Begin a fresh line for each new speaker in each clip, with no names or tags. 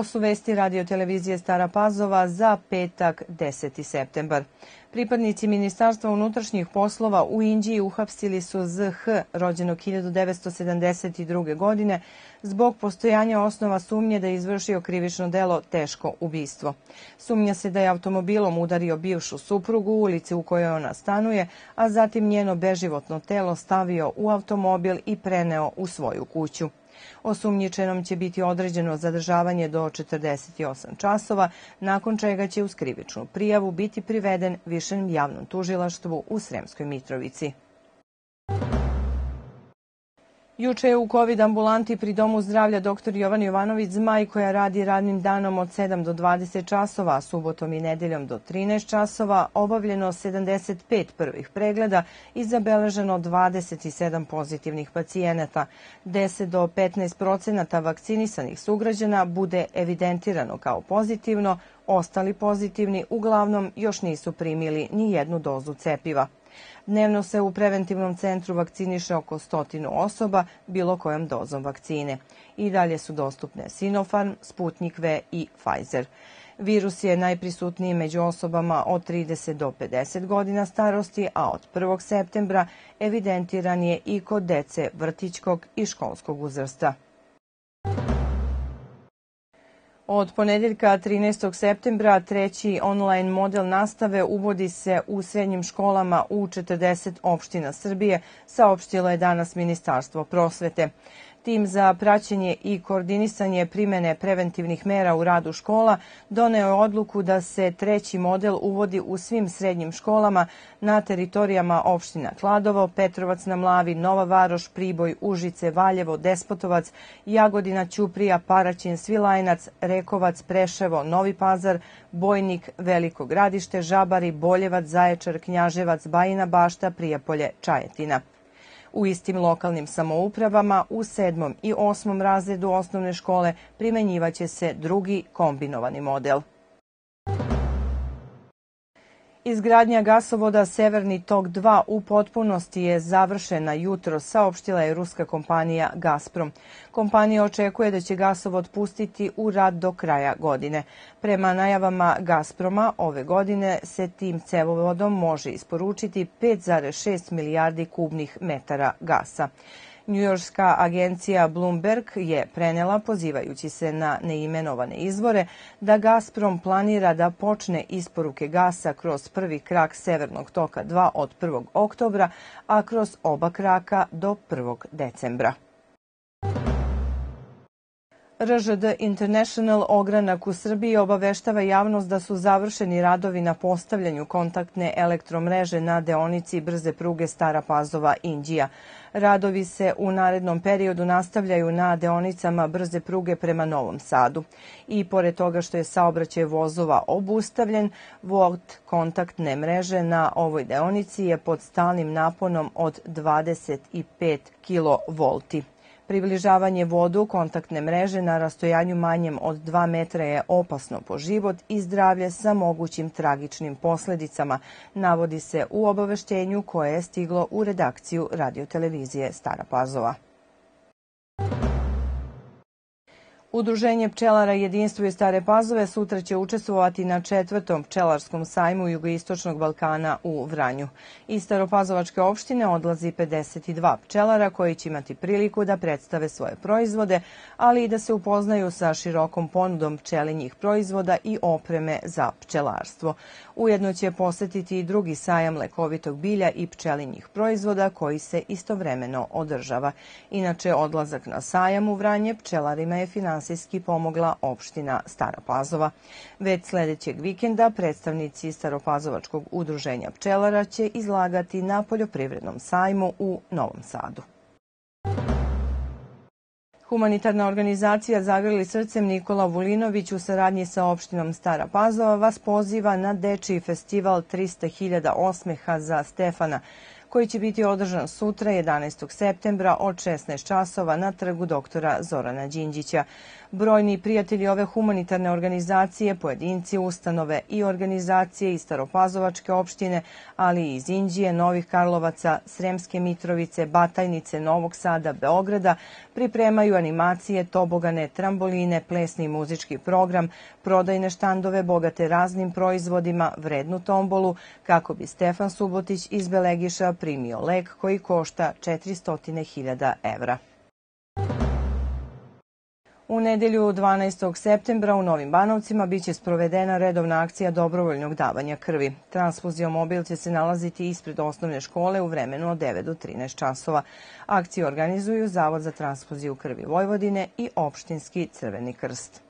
Ovo su vesti radio televizije Stara Pazova za petak 10. septembar. Pripadnici Ministarstva unutrašnjih poslova u Indiji uhapsili su ZH, rođenog 1972. godine, zbog postojanja osnova sumnje da je izvršio krivično delo teško ubistvo. Sumnja se da je automobilom udario bivšu suprugu u ulici u kojoj ona stanuje, a zatim njeno beživotno telo stavio u automobil i preneo u svoju kuću. Osumnjičenom će biti određeno zadržavanje do 48 časova, nakon čega će uz krivičnu prijavu biti priveden višem javnom tužilaštvu u Sremskoj Mitrovici. Juče je u COVID ambulanti pri Domu zdravlja dr. Jovan Jovanović Zmaj koja radi radnim danom od 7 do 20 časova, subotom i nedeljom do 13 časova, obavljeno 75 prvih pregleda i zabeleženo 27 pozitivnih pacijenata. 10 do 15 procenata vakcinisanih sugrađana bude evidentirano kao pozitivno, ostali pozitivni uglavnom još nisu primili ni jednu dozu cepiva. Dnevno se u preventivnom centru vakciniše oko stotinu osoba bilo kojom dozom vakcine. I dalje su dostupne Sinopharm, Sputnik V i Pfizer. Virus je najprisutniji među osobama od 30 do 50 godina starosti, a od 1. septembra evidentiran je i kod dece vrtićkog i školskog uzrasta. Od ponedeljka 13. septembra treći online model nastave uvodi se u srednjim školama u 40 opština Srbije, saopštilo je danas Ministarstvo prosvete. Tim za praćenje i koordinisanje primene preventivnih mera u radu škola doneo je odluku da se treći model uvodi u svim srednjim školama na teritorijama opština Kladovo, Petrovac na Mlavi, Nova Varoš, Priboj, Užice, Valjevo, Despotovac, Jagodina, Ćuprija, Paraćin, Svilajnac, Rekovac, Preševo, Novi Pazar, Bojnik, Veliko gradište, Žabari, Boljevac, Zaječar, Knjaževac, Bajina Bašta, Prijepolje, Čajetina. U istim lokalnim samoupravama u sedmom i osmom razredu osnovne škole primenjivaće se drugi kombinovani model. Izgradnja gasovoda Severni tok 2 u potpunosti je završena jutro, saopštila je ruska kompanija Gazprom. Kompanija očekuje da će gasovod pustiti u rad do kraja godine. Prema najavama Gazproma, ove godine se tim cevovodom može isporučiti 5,6 milijardi kubnih metara gasa. Njujorska agencija Bloomberg je prenela, pozivajući se na neimenovane izvore, da Gazprom planira da počne isporuke gasa kroz prvi krak Severnog toka 2 od 1. oktobra, a kroz oba kraka do 1. decembra. RŽD International ogranak u Srbiji obaveštava javnost da su završeni radovi na postavljanju kontaktne elektromreže na deonici brze pruge Stara Pazova Indija. Radovi se u narednom periodu nastavljaju na deonicama brze pruge prema Novom Sadu. I pored toga što je saobraćaj vozova obustavljen, volt kontaktne mreže na ovoj deonici je pod stalnim naponom od 25 kV. Približavanje vodu kontaktne mreže na rastojanju manjem od 2 metra je opasno po život i zdravlje sa mogućim tragičnim posledicama, navodi se u obaveštenju koje je stiglo u redakciju radiotelevizije Stara Pazova. Udruženje pčelara Jedinstvo i Stare Pazove sutra će učestvovati na četvrtom pčelarskom sajmu Jugoistočnog Balkana u Vranju. Iz Staropazovačke opštine odlazi 52 pčelara koji će imati priliku da predstave svoje proizvode, ali i da se upoznaju sa širokom ponudom pčelinjih proizvoda i opreme za pčelarstvo. Ujedno će posetiti i drugi sajam lekovitog bilja i pčelinjih proizvoda koji se istovremeno održava. Inače, odlazak na sajam u Vranje pčelarima je finansijski pomogla opština Stara Pazova. Već sledećeg vikenda predstavnici Staropazovačkog udruženja pčelara će izlagati na poljoprivrednom sajmu u Novom Sadu. Humanitarna organizacija Zagrali srcem Nikola Vulinović u saradnji sa opštinom Stara Pazova vas poziva na dečiji festival 300.000 osmeha za Stefana koji će biti održan sutra 11. septembra od 16 časova na trgu doktora Zorana Đinđića. Brojni prijatelji ove humanitarne organizacije, pojedinci, ustanove i organizacije iz Staropazovačke opštine, ali i iz Inđije, Novih Karlovaca, Sremske Mitrovice, Batajnice, Novog Sada, Beograda, pripremaju animacije, tobogane, tramboline, plesni i muzički program, prodajne štandove bogate raznim proizvodima, vrednu tombolu, kako bi Stefan Subotić iz Belegiša primio lek koji košta 400.000 evra. U nedelju 12. septembra u Novim Banovcima biće sprovedena redovna akcija dobrovoljnog davanja krvi. Transfuzio mobil će se nalaziti ispred osnovne škole u vremenu od 9 do 13 časova. Akciju organizuju Zavod za transfuziju krvi Vojvodine i Opštinski crveni krst.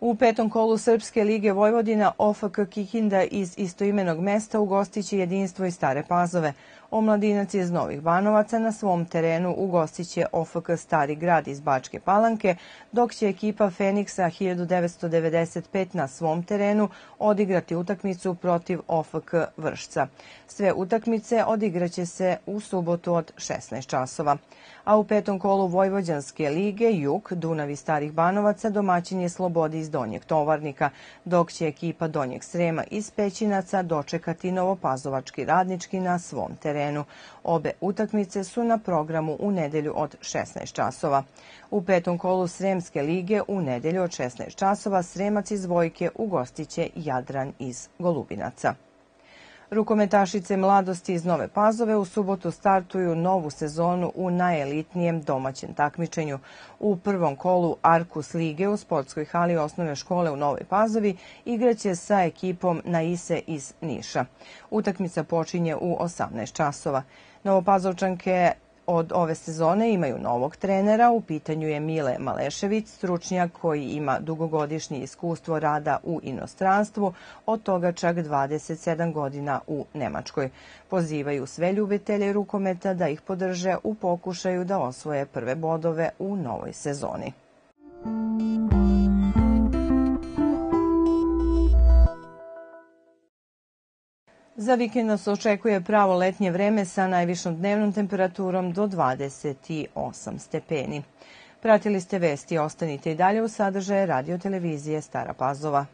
U petom kolu Srpske lige Vojvodina OFK Kikinda iz istoimenog mesta ugostiće jedinstvo i stare pazove. Omladinac iz Novih Banovaca na svom terenu ugostiće OFK Stari grad iz Bačke Palanke, dok će ekipa Feniksa 1995 na svom terenu odigrati utakmicu protiv OFK Vršca. Sve utakmice odigraće se u subotu od 16 časova a u petom kolu Vojvođanske lige Juk, Dunavi Starih Banovaca, domaćin je Slobodi iz Donjeg Tovarnika, dok će ekipa Donjeg Srema iz Pećinaca dočekati Novopazovački radnički na svom terenu. Obe utakmice su na programu u nedelju od 16 časova. U petom kolu Sremske lige u nedelju od 16 časova Sremac iz Vojke ugostiće Jadran iz Golubinaca. Rukometašice mladosti iz Nove Pazove u subotu startuju novu sezonu u najelitnijem domaćem takmičenju. U prvom kolu Arkus Lige u sportskoj hali osnovne škole u Novoj Pazovi igraće sa ekipom Naise iz Niša. Utakmica počinje u 18 časova. Novopazovčanke od ove sezone imaju novog trenera. U pitanju je Mile Malešević, stručnjak koji ima dugogodišnje iskustvo rada u inostranstvu, od toga čak 27 godina u Nemačkoj. Pozivaju sve ljubitelje rukometa da ih podrže u pokušaju da osvoje prve bodove u novoj sezoni. Za vikend nas očekuje pravo letnje vreme sa najvišom dnevnom temperaturom do 28 stepeni. Pratili ste vesti, ostanite i dalje u sadržaje radio televizije Stara Pazova.